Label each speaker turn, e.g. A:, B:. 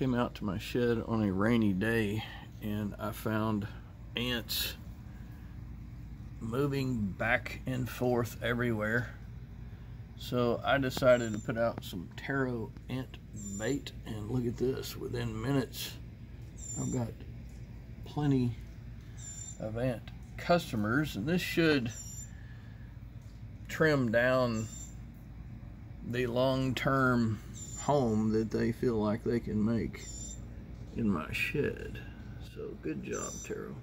A: came out to my shed on a rainy day and I found ants moving back and forth everywhere. So I decided to put out some Terro ant bait and look at this, within minutes I've got plenty of ant customers and this should trim down the long-term home that they feel like they can make in my shed. So good job, Terro.